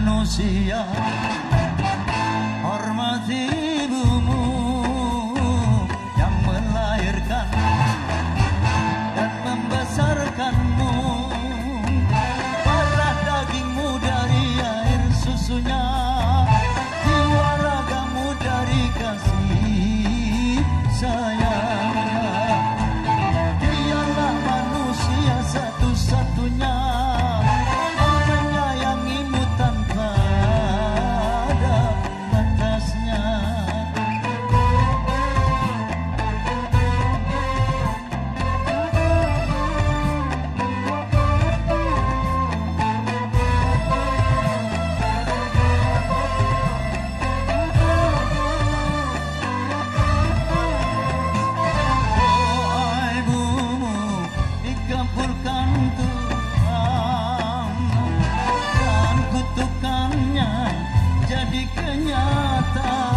manusia Hormati kenyataan